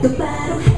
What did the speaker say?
The battle